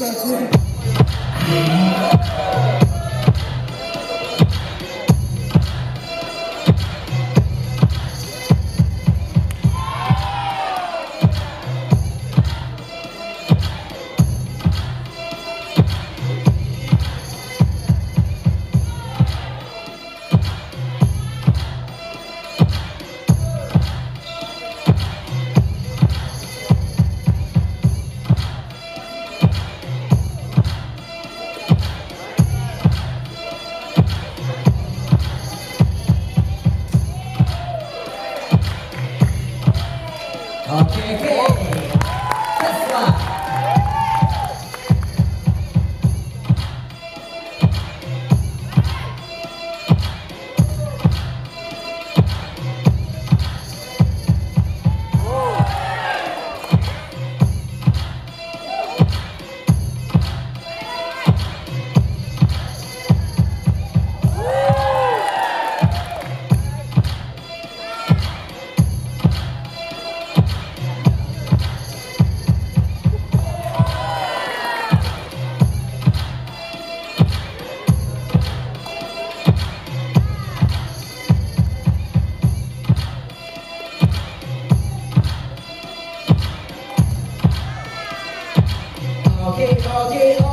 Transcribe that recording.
Thank you. Okay, good. It, rock it,